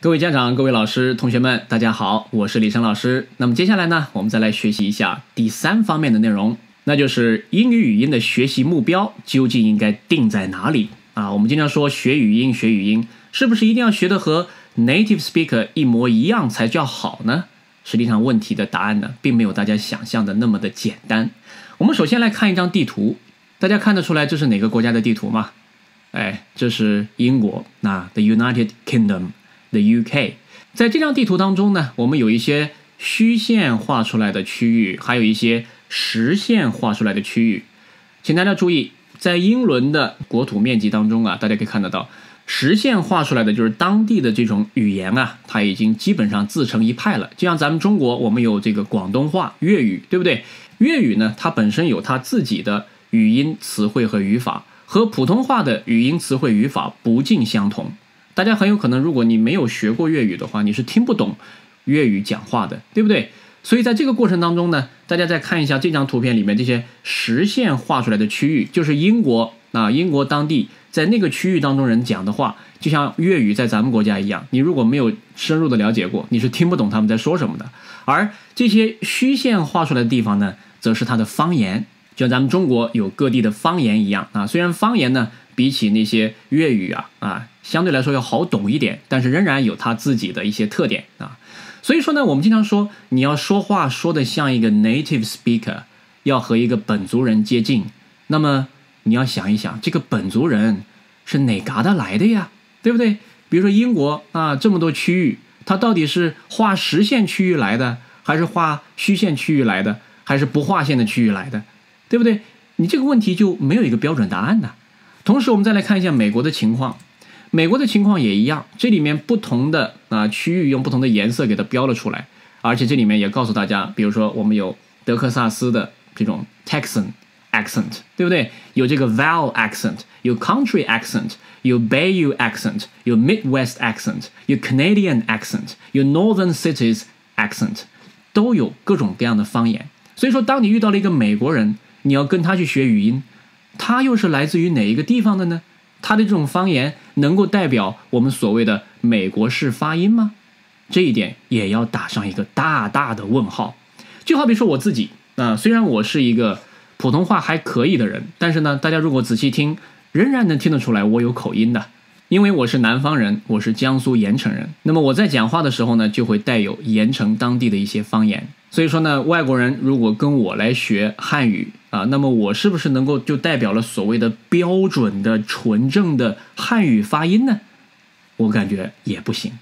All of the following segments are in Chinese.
各位家长、各位老师、同学们，大家好，我是李生老师。那么接下来呢，我们再来学习一下第三方面的内容，那就是英语语音的学习目标究竟应该定在哪里啊？我们经常说学语音，学语音是不是一定要学的和 native speaker 一模一样才叫好呢？实际上，问题的答案呢，并没有大家想象的那么的简单。我们首先来看一张地图，大家看得出来这是哪个国家的地图吗？哎，这是英国，那 the United Kingdom。The UK，在这张地图当中呢，我们有一些虚线画出来的区域，还有一些实线画出来的区域。请大家注意，在英伦的国土面积当中啊，大家可以看得到，实线画出来的就是当地的这种语言啊，它已经基本上自成一派了。就像咱们中国，我们有这个广东话、粤语，对不对？粤语呢，它本身有它自己的语音词汇和语法，和普通话的语音词汇语法不尽相同。大家很有可能，如果你没有学过粤语的话，你是听不懂粤语讲话的，对不对？所以在这个过程当中呢，大家再看一下这张图片里面这些实线画出来的区域，就是英国啊，英国当地在那个区域当中人讲的话，就像粤语在咱们国家一样，你如果没有深入的了解过，你是听不懂他们在说什么的。而这些虚线画出来的地方呢，则是它的方言，就像咱们中国有各地的方言一样啊。虽然方言呢，比起那些粤语啊啊。相对来说要好懂一点，但是仍然有他自己的一些特点啊。所以说呢，我们经常说你要说话说的像一个 native speaker，要和一个本族人接近。那么你要想一想，这个本族人是哪嘎达来的呀？对不对？比如说英国啊，这么多区域，它到底是画实线区域来的，还是画虚线区域来的，还是不画线的区域来的？对不对？你这个问题就没有一个标准答案呐。同时，我们再来看一下美国的情况。美国的情况也一样，这里面不同的啊区域用不同的颜色给它标了出来，而且这里面也告诉大家，比如说我们有德克萨斯的这种 Texan accent，对不对？有这个 Val accent，有 Country accent，有 Bayou accent，有 Midwest accent，有 Canadian accent，有 Northern cities accent，都有各种各样的方言。所以说，当你遇到了一个美国人，你要跟他去学语音，他又是来自于哪一个地方的呢？他的这种方言能够代表我们所谓的美国式发音吗？这一点也要打上一个大大的问号。就好比说我自己啊，虽然我是一个普通话还可以的人，但是呢，大家如果仔细听，仍然能听得出来我有口音的。因为我是南方人，我是江苏盐城人，那么我在讲话的时候呢，就会带有盐城当地的一些方言。所以说呢，外国人如果跟我来学汉语啊，那么我是不是能够就代表了所谓的标准的纯正的汉语发音呢？我感觉也不行。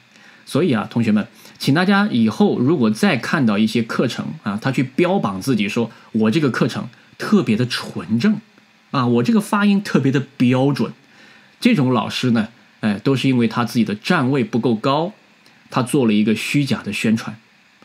所以啊，同学们，请大家以后如果再看到一些课程啊，他去标榜自己说我这个课程特别的纯正啊，我这个发音特别的标准，这种老师呢？哎，都是因为他自己的站位不够高，他做了一个虚假的宣传。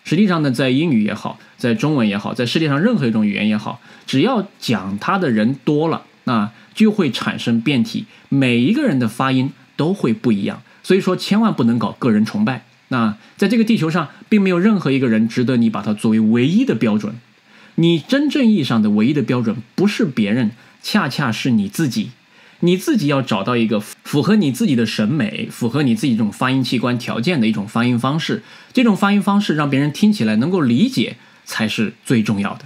实际上呢，在英语也好，在中文也好，在世界上任何一种语言也好，只要讲它的人多了，那就会产生变体，每一个人的发音都会不一样。所以说，千万不能搞个人崇拜。那在这个地球上，并没有任何一个人值得你把它作为唯一的标准。你真正意义上的唯一的标准，不是别人，恰恰是你自己。你自己要找到一个符合你自己的审美、符合你自己这种发音器官条件的一种发音方式，这种发音方式让别人听起来能够理解才是最重要的。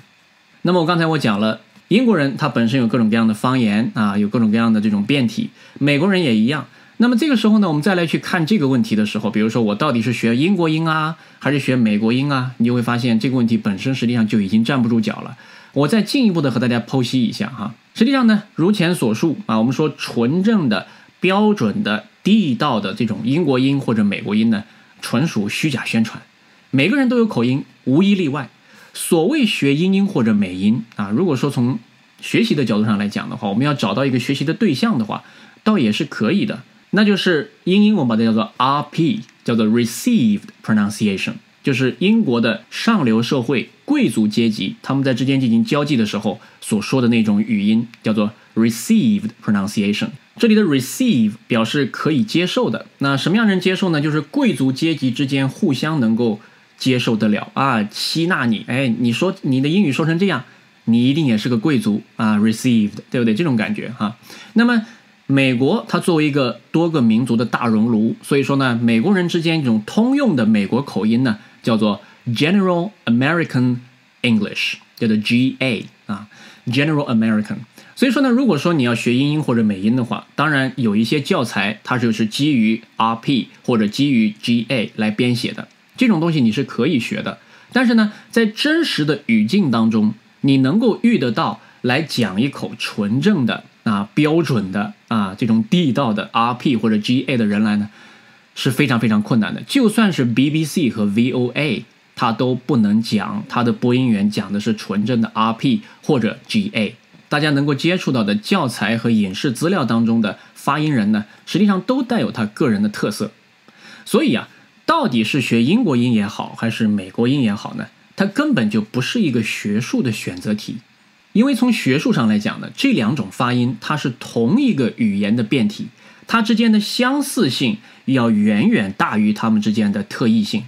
那么我刚才我讲了，英国人他本身有各种各样的方言啊，有各种各样的这种变体，美国人也一样。那么这个时候呢，我们再来去看这个问题的时候，比如说我到底是学英国音啊，还是学美国音啊？你就会发现这个问题本身实际上就已经站不住脚了。我再进一步的和大家剖析一下哈。实际上呢，如前所述啊，我们说纯正的、标准的、地道的这种英国音或者美国音呢，纯属虚假宣传。每个人都有口音，无一例外。所谓学英音或者美音啊，如果说从学习的角度上来讲的话，我们要找到一个学习的对象的话，倒也是可以的。那就是英音，我们把它叫做 RP，叫做 Received Pronunciation。就是英国的上流社会贵族阶级，他们在之间进行交际的时候所说的那种语音，叫做 received pronunciation。这里的 receive 表示可以接受的。那什么样人接受呢？就是贵族阶级之间互相能够接受得了啊，吸纳你。哎，你说你的英语说成这样，你一定也是个贵族啊，received，对不对？这种感觉哈。那么美国它作为一个多个民族的大熔炉，所以说呢，美国人之间一种通用的美国口音呢，叫做 General American English，叫做 GA 啊，General American。所以说呢，如果说你要学英音或者美音的话，当然有一些教材它就是基于 RP 或者基于 GA 来编写的，这种东西你是可以学的。但是呢，在真实的语境当中，你能够遇得到来讲一口纯正的啊标准的啊这种地道的 RP 或者 GA 的人来呢，是非常非常困难的。就算是 BBC 和 VOA，它都不能讲它的播音员讲的是纯正的 RP 或者 GA。大家能够接触到的教材和影视资料当中的发音人呢，实际上都带有他个人的特色。所以啊，到底是学英国音也好，还是美国音也好呢？它根本就不是一个学术的选择题。因为从学术上来讲呢，这两种发音它是同一个语言的变体，它之间的相似性要远远大于它们之间的特异性，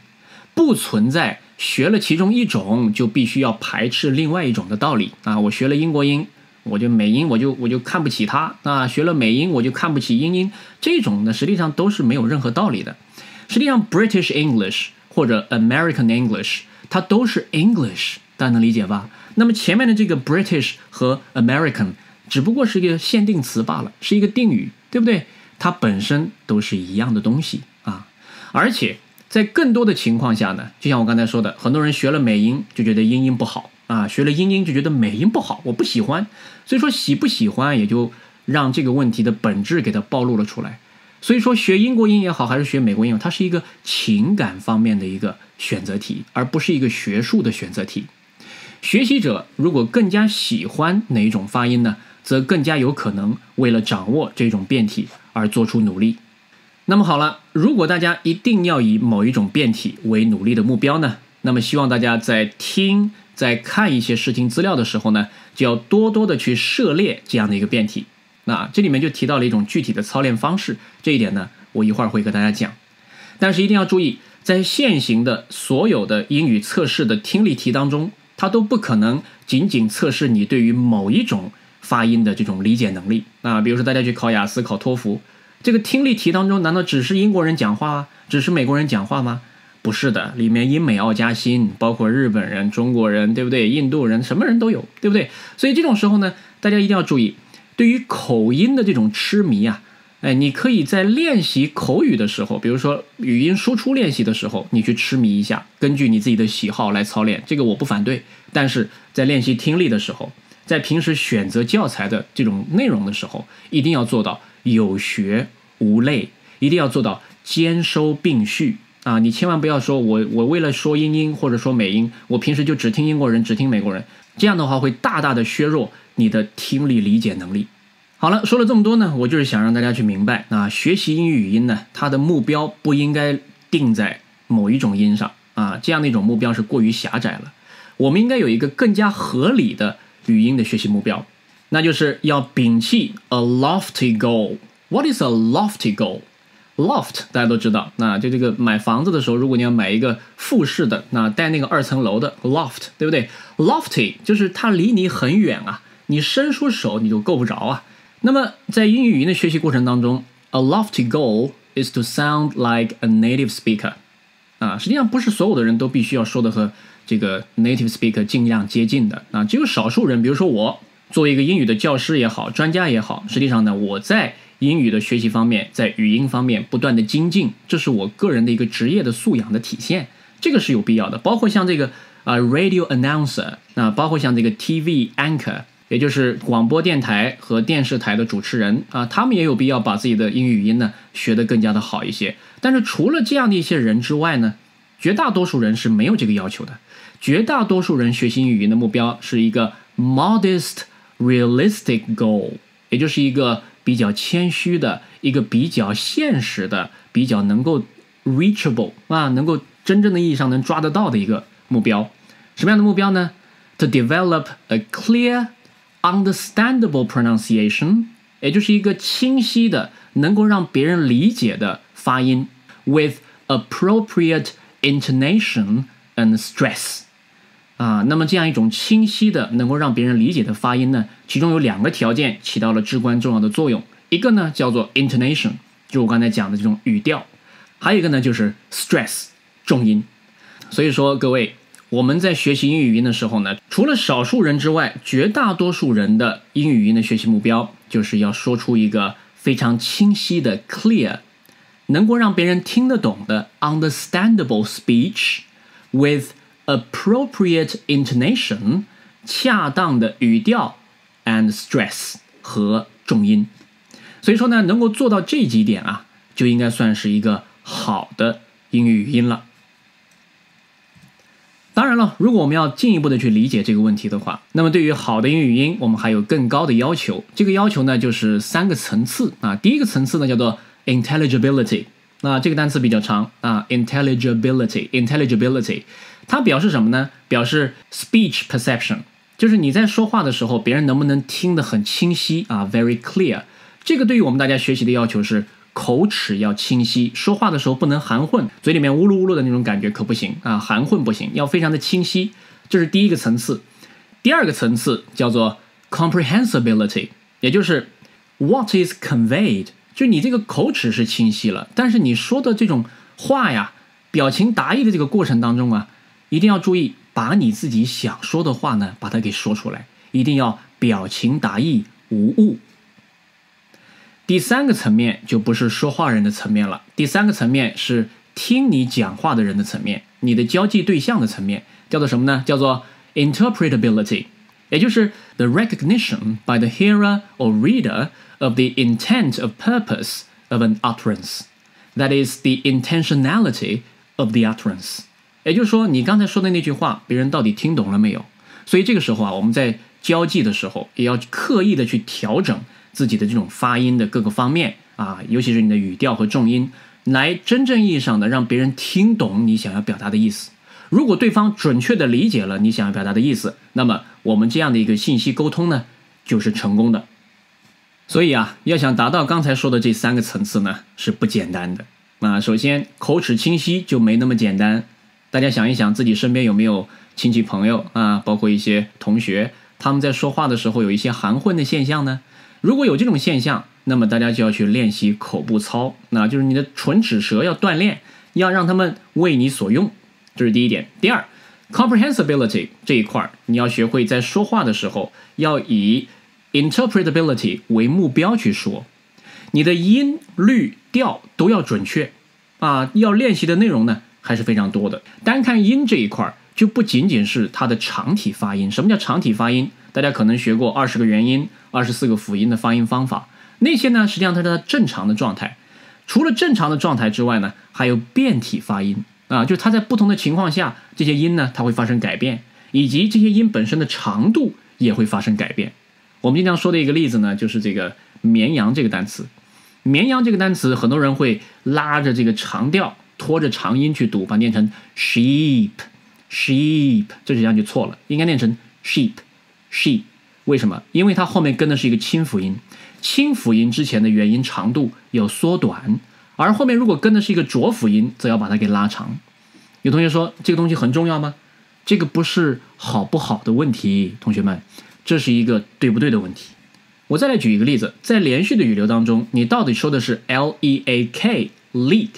不存在学了其中一种就必须要排斥另外一种的道理啊！我学了英国音。我就美音，我就我就看不起他啊！学了美音，我就看不起英音，这种呢，实际上都是没有任何道理的。实际上，British English 或者 American English，它都是 English，大家能理解吧？那么前面的这个 British 和 American 只不过是一个限定词罢了，是一个定语，对不对？它本身都是一样的东西啊！而且在更多的情况下呢，就像我刚才说的，很多人学了美音就觉得英音不好。啊，学了英音就觉得美音不好，我不喜欢，所以说喜不喜欢也就让这个问题的本质给它暴露了出来。所以说学英国音也好，还是学美国音，它是一个情感方面的一个选择题，而不是一个学术的选择题。学习者如果更加喜欢哪一种发音呢，则更加有可能为了掌握这种变体而做出努力。那么好了，如果大家一定要以某一种变体为努力的目标呢，那么希望大家在听。在看一些视听资料的时候呢，就要多多的去涉猎这样的一个变体。那这里面就提到了一种具体的操练方式，这一点呢，我一会儿会和大家讲。但是一定要注意，在现行的所有的英语测试的听力题当中，它都不可能仅仅测试你对于某一种发音的这种理解能力。那，比如说大家去考雅思、考托福，这个听力题当中，难道只是英国人讲话，只是美国人讲话吗？不是的，里面英美澳加新，包括日本人、中国人，对不对？印度人，什么人都有，对不对？所以这种时候呢，大家一定要注意，对于口音的这种痴迷啊，哎，你可以在练习口语的时候，比如说语音输出练习的时候，你去痴迷一下，根据你自己的喜好来操练，这个我不反对。但是在练习听力的时候，在平时选择教材的这种内容的时候，一定要做到有学无类，一定要做到兼收并蓄。啊，你千万不要说，我我为了说英音或者说美音，我平时就只听英国人，只听美国人，这样的话会大大的削弱你的听力理解能力。好了，说了这么多呢，我就是想让大家去明白，啊，学习英语语音呢，它的目标不应该定在某一种音上，啊，这样的一种目标是过于狭窄了。我们应该有一个更加合理的语音的学习目标，那就是要摒弃 a lofty goal。What is a lofty goal？Loft 大家都知道，那就这个买房子的时候，如果你要买一个复式的，那带那个二层楼的 loft，对不对？Lofty 就是它离你很远啊，你伸出手你就够不着啊。那么在英语语音的学习过程当中，a lofty goal is to sound like a native speaker。啊，实际上不是所有的人都必须要说的和这个 native speaker 尽量接近的啊，只有少数人，比如说我作为一个英语的教师也好，专家也好，实际上呢，我在英语的学习方面，在语音方面不断的精进，这是我个人的一个职业的素养的体现，这个是有必要的。包括像这个啊，radio announcer，那包括像这个 TV anchor，也就是广播电台和电视台的主持人啊，他们也有必要把自己的英语语音呢学得更加的好一些。但是除了这样的一些人之外呢，绝大多数人是没有这个要求的。绝大多数人学习英语语音的目标是一个 modest realistic goal，也就是一个。比较谦虚的一个比较现实的、比较能够 reachable 啊，能够真正的意义上能抓得到的一个目标。什么样的目标呢？To develop a clear, understandable pronunciation，也就是一个清晰的、能够让别人理解的发音，with appropriate intonation and stress。 啊，那么这样一种清晰的、能够让别人理解的发音呢，其中有两个条件起到了至关重要的作用。一个呢叫做 intonation，就我刚才讲的这种语调，还有一个呢就是 stress 重音。所以说，各位，我们在学习英语语音的时候呢，除了少数人之外，绝大多数人的英语语音的学习目标就是要说出一个非常清晰的 clear，能够让别人听得懂的 understandable speech with appropriate intonation，恰当的语调 and stress 和重音。所以说呢，能够做到这几点啊，就应该算是一个好的英语语音了。当然了，如果我们要进一步的去理解这个问题的话，那么对于好的英语语音，我们还有更高的要求。这个要求呢，就是三个层次啊。第一个层次呢，叫做 intelligibility。那这个单词比较长啊，intelligibility，intelligibility，它表示什么呢？表示 speech perception，就是你在说话的时候，别人能不能听得很清晰啊，very clear。这个对于我们大家学习的要求是。口齿要清晰，说话的时候不能含混，嘴里面呜噜呜噜的那种感觉可不行啊，含混不行，要非常的清晰。这是第一个层次。第二个层次叫做 comprehensibility，也就是 what is conveyed，就你这个口齿是清晰了，但是你说的这种话呀，表情达意的这个过程当中啊，一定要注意把你自己想说的话呢，把它给说出来，一定要表情达意无误。第三个层面就不是说话人的层面了，第三个层面是听你讲话的人的层面，你的交际对象的层面，叫做什么呢？叫做 interpretability，也就是 the recognition by the hearer or reader of the intent of purpose of an utterance，that is the intentionality of the utterance。也就是说，你刚才说的那句话，别人到底听懂了没有？所以这个时候啊，我们在交际的时候，也要刻意的去调整。自己的这种发音的各个方面啊，尤其是你的语调和重音，来真正意义上的让别人听懂你想要表达的意思。如果对方准确的理解了你想要表达的意思，那么我们这样的一个信息沟通呢，就是成功的。所以啊，要想达到刚才说的这三个层次呢，是不简单的。那首先口齿清晰就没那么简单。大家想一想，自己身边有没有亲戚朋友啊，包括一些同学，他们在说话的时候有一些含混的现象呢？如果有这种现象，那么大家就要去练习口部操，那就是你的唇齿舌要锻炼，要让他们为你所用，这是第一点。第二，comprehensibility 这一块儿，你要学会在说话的时候要以 interpretability 为目标去说，你的音律调都要准确啊。要练习的内容呢还是非常多的。单看音这一块儿，就不仅仅是它的长体发音。什么叫长体发音？大家可能学过二十个元音。二十四个辅音的发音方法，那些呢，实际上它是它正常的状态。除了正常的状态之外呢，还有变体发音啊，就是它在不同的情况下，这些音呢，它会发生改变，以及这些音本身的长度也会发生改变。我们经常说的一个例子呢，就是这个“绵羊”这个单词。绵羊这个单词，很多人会拉着这个长调，拖着长音去读，把念成 sheep，sheep，这实际上就错了，应该念成 sheep，sheep。为什么？因为它后面跟的是一个清辅音，清辅音之前的元音长度要缩短，而后面如果跟的是一个浊辅音，则要把它给拉长。有同学说这个东西很重要吗？这个不是好不好的问题，同学们，这是一个对不对的问题。我再来举一个例子，在连续的语流当中，你到底说的是 l e a k leak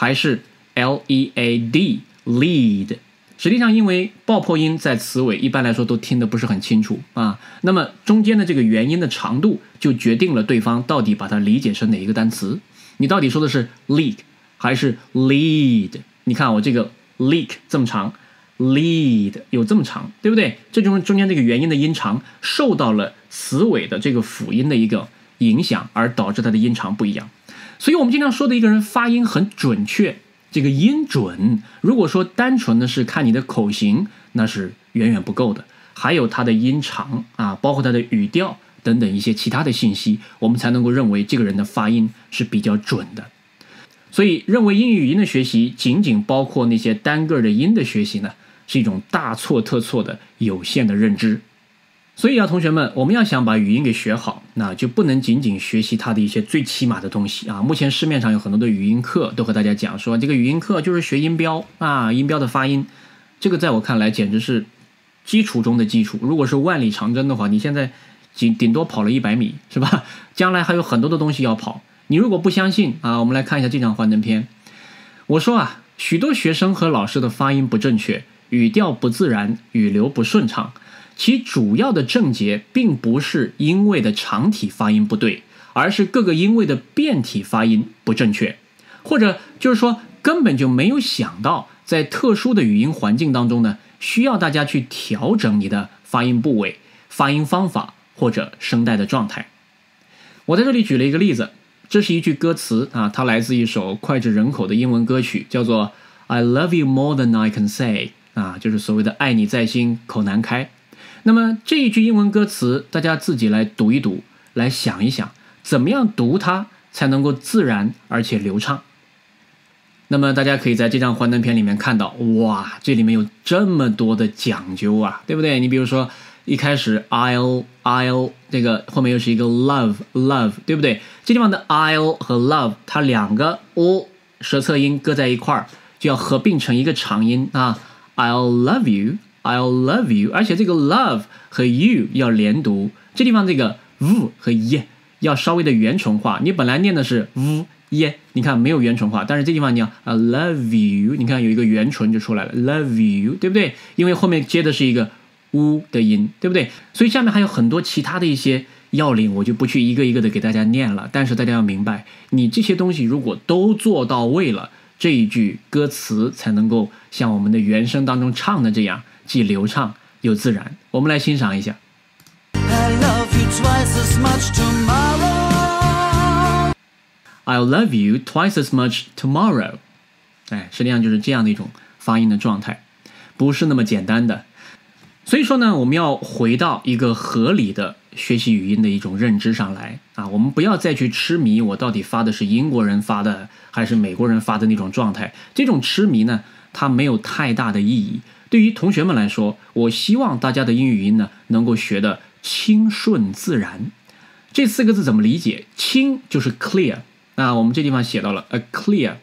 还是 l e a d lead？实际上，因为爆破音在词尾一般来说都听得不是很清楚啊，那么中间的这个元音的长度就决定了对方到底把它理解成哪一个单词。你到底说的是 leak 还是 lead？你看我这个 leak 这么长，lead 有这么长，对不对？这就是中间这个元音的音长受到了词尾的这个辅音的一个影响，而导致它的音长不一样。所以我们经常说的一个人发音很准确。这个音准，如果说单纯的是看你的口型，那是远远不够的。还有他的音长啊，包括他的语调等等一些其他的信息，我们才能够认为这个人的发音是比较准的。所以，认为英语语音的学习仅仅包括那些单个的音的学习呢，是一种大错特错的有限的认知。所以啊，同学们，我们要想把语音给学好，那就不能仅仅学习它的一些最起码的东西啊。目前市面上有很多的语音课都和大家讲说，这个语音课就是学音标啊，音标的发音。这个在我看来简直是基础中的基础。如果是万里长征的话，你现在仅顶多跑了一百米，是吧？将来还有很多的东西要跑。你如果不相信啊，我们来看一下这张幻灯片。我说啊，许多学生和老师的发音不正确，语调不自然，语流不顺畅。其主要的症结并不是音位的长体发音不对，而是各个音位的变体发音不正确，或者就是说根本就没有想到，在特殊的语音环境当中呢，需要大家去调整你的发音部位、发音方法或者声带的状态。我在这里举了一个例子。这是一句歌词啊，它来自一首脍炙人口的英文歌曲，叫做 "I love you more than I can say" 啊，就是所谓的爱你在心口难开。那么这一句英文歌词，大家自己来读一读，来想一想，怎么样读它才能够自然而且流畅？那么大家可以在这张幻灯片里面看到，哇，这里面有这么多的讲究啊，对不对？你比如说。一开始 I'll I'll 这个后面又是一个 love love 对不对？这地方的 I'll 和 love 它两个 o 舌侧音搁在一块儿，就要合并成一个长音啊。I'll love you I'll love you，而且这个 love 和 you 要连读。这地方这个 v 和 y 要稍微的圆唇化。你本来念的是 v y，你看没有圆唇化，但是这地方你要 I love you，你看有一个圆唇就出来了 love you，对不对？因为后面接的是一个。呜的音，对不对？所以下面还有很多其他的一些要领，我就不去一个一个的给大家念了。但是大家要明白，你这些东西如果都做到位了，这一句歌词才能够像我们的原声当中唱的这样，既流畅又自然。我们来欣赏一下。I'll love you twice as much tomorrow。哎，实际上就是这样的一种发音的状态，不是那么简单的。所以说呢，我们要回到一个合理的学习语音的一种认知上来啊，我们不要再去痴迷我到底发的是英国人发的还是美国人发的那种状态，这种痴迷呢，它没有太大的意义。对于同学们来说，我希望大家的英语音呢能够学的清顺自然。这四个字怎么理解？清就是 clear，那我们这地方写到了 a clear。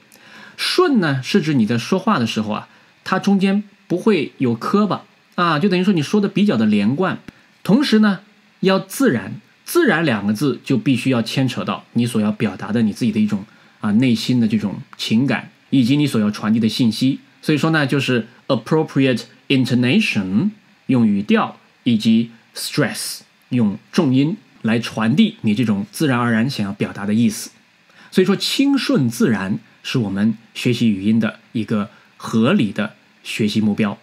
顺呢是指你在说话的时候啊，它中间不会有磕巴。啊，就等于说你说的比较的连贯，同时呢要自然，自然两个字就必须要牵扯到你所要表达的你自己的一种啊内心的这种情感，以及你所要传递的信息。所以说呢，就是 appropriate intonation，用语调以及 stress，用重音来传递你这种自然而然想要表达的意思。所以说，清顺自然是我们学习语音的一个合理的学习目标。